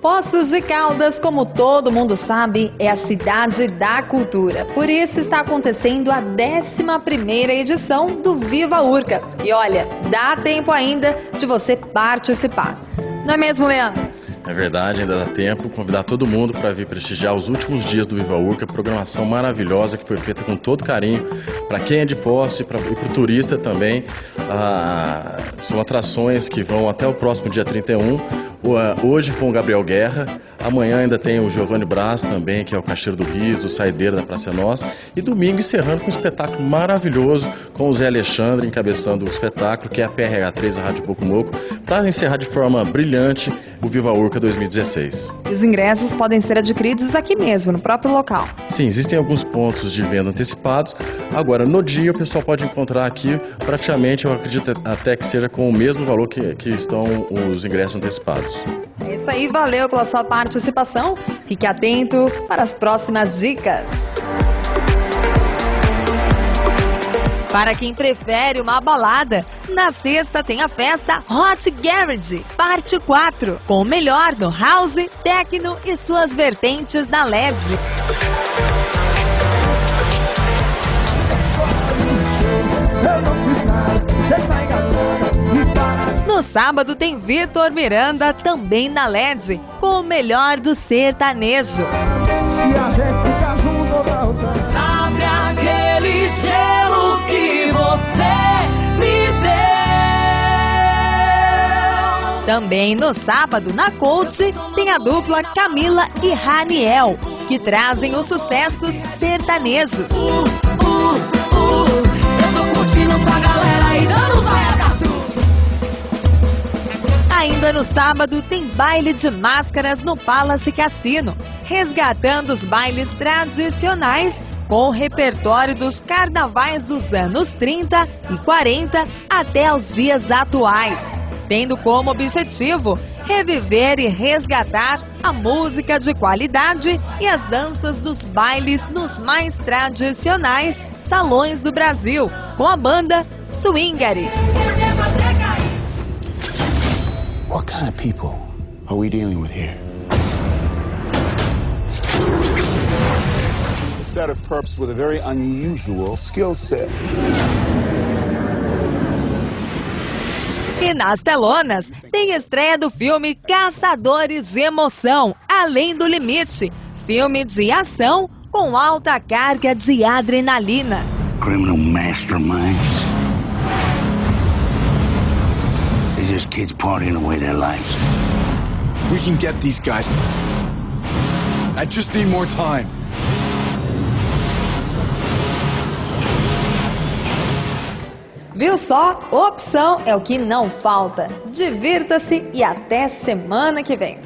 Poços de Caldas, como todo mundo sabe, é a cidade da cultura. Por isso está acontecendo a 11ª edição do Viva Urca. E olha, dá tempo ainda de você participar. Não é mesmo, Leandro? É verdade, ainda dá tempo. Convidar todo mundo para vir prestigiar os últimos dias do Viva Urca, programação maravilhosa que foi feita com todo carinho para quem é de posse pra, e para o turista também. Ah, são atrações que vão até o próximo dia 31. Hoje com o Gabriel Guerra, amanhã ainda tem o Giovanni Braz também, que é o Caixeiro do Riso, o Saideira da Praça Nossa, e domingo encerrando com um espetáculo maravilhoso com o Zé Alexandre encabeçando o espetáculo, que é a PRH3, a Rádio Pouco Moco, para encerrar de forma brilhante o Viva Urca 2016. E os ingressos podem ser adquiridos aqui mesmo, no próprio local? Sim, existem alguns pontos de venda antecipados. Agora, no dia, o pessoal pode encontrar aqui, praticamente, eu acredito até que seja com o mesmo valor que, que estão os ingressos antecipados. É isso aí, valeu pela sua participação. Fique atento para as próximas dicas. Para quem prefere uma balada, na sexta tem a festa Hot Garage, parte 4, com o melhor no house, techno e suas vertentes na LED. No sábado tem Vitor Miranda também na LED, com o melhor do sertanejo. Se a gente ficar junto, Também no sábado, na Coach, tem a dupla Camila e Raniel, que trazem os sucessos sertanejos. Ainda no sábado tem baile de máscaras no Palace Cassino, resgatando os bailes tradicionais com o repertório dos carnavais dos anos 30 e 40 até os dias atuais, tendo como objetivo reviver e resgatar a música de qualidade e as danças dos bailes nos mais tradicionais salões do Brasil, com a banda Swingari. What kind of people are we dealing with here? A set of perps with a very unusual skill set. E nas telonas tem estreia do filme Caçadores de Emoção, Além do Limite. Filme de ação com alta carga de adrenalina. Criminal masterminds. just kids partying away their lives. We can get these guys. I just need more time. Viu só? Opção é o que não falta. Divirta-se e até semana que vem.